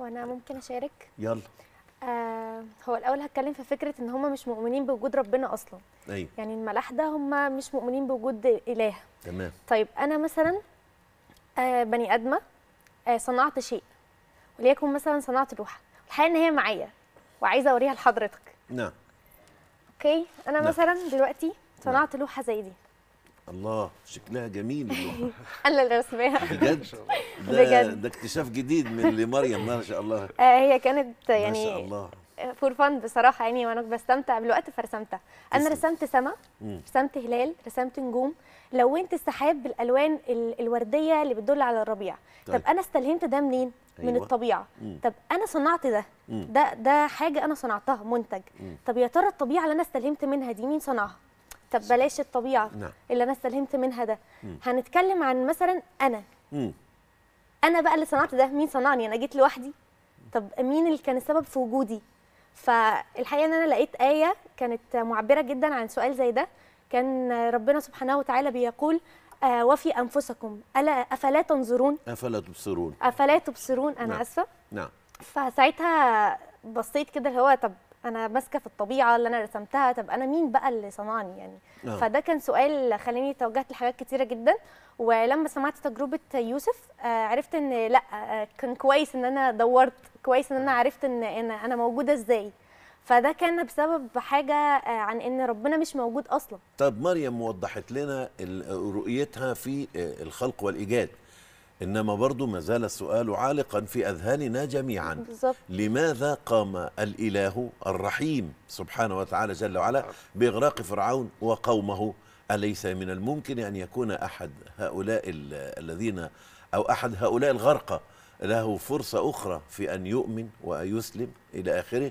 هو أنا ممكن اشارك. يلا. آه هو الأول هتكلم في فكرة إن هم مش مؤمنين بوجود ربنا أصلا. أيوه. يعني الملاحده هم مش مؤمنين بوجود اله تمام. طيب أنا مثلا آه بني آدمة آه صنعت شيء وليكن مثلا صنعت لوحة. الحقيقة إن هي معايا وعايزة أوريها لحضرتك. نعم. أوكي؟ أنا نعم. مثلا دلوقتي صنعت لوحة زي دي. الله شكلها جميل. أنا اللي رسماها بجد ده بجد. ده اكتشاف جديد من لمريم ما شاء الله آه هي كانت ما شاء يعني الله فور فن بصراحة يعني وأنا بستمتع بالوقت فرسمتها أنا. رسمت سما. رسمت هلال رسمت نجوم لونت السحاب بالألوان ال- الوردية اللي بتدل على الربيع طيب. طب أنا استلهمت ده منين من أيوة. الطبيعة مم. طب أنا صنعت ده مم. ده ده حاجة أنا صنعتها منتج مم. طب يا ترى الطبيعة اللي أنا استلهمت منها دي مين صنعها طب بلاش الطبيعة نعم. اللي أنا استلهمت منها ده. مم. هنتكلم عن مثلا أنا. مم. أنا بقى اللي صنعت ده. مين صنعني؟ أنا جيت لوحدي. طب مين اللي كان السبب في وجودي؟ فالحقيقة إن أنا لقيت آية كانت معبرة جدا عن سؤال زي ده. كان ربنا سبحانه وتعالى بيقول آه وفي أنفسكم. ألا أفلا تنظرون؟ أفلا تبصرون؟ أفلا تبصرون؟ أنا نعم. آسفة. نعم. فساعتها بصيت كده اللي هو طب أنا ماسكة في الطبيعة اللي أنا رسمتها طب أنا مين بقى اللي صنعني يعني؟ آه. فده كان سؤال خلاني توجهت لحاجات كتيرة جدا. ولما سمعت تجربة يوسف آه، عرفت إن لأ آه، كان كويس إن أنا دورت كويس إن أنا عرفت إن ان أنا موجودة إزاي. فده كان بسبب حاجة آه، عن إن ربنا مش موجود أصلا. طب مريم وضحت لنا رؤيتها في الخلق والإيجاد. إنما برضو ما زال السؤال عالقا في أذهاننا جميعا. بالظبط لماذا قام الإله الرحيم سبحانه وتعالى جل وعلا بإغراق فرعون وقومه؟ أليس من الممكن أن يكون أحد هؤلاء ال- الذين أو أحد هؤلاء الغرقى له فرصة أخرى في أن يؤمن ويسلم إلى آخره؟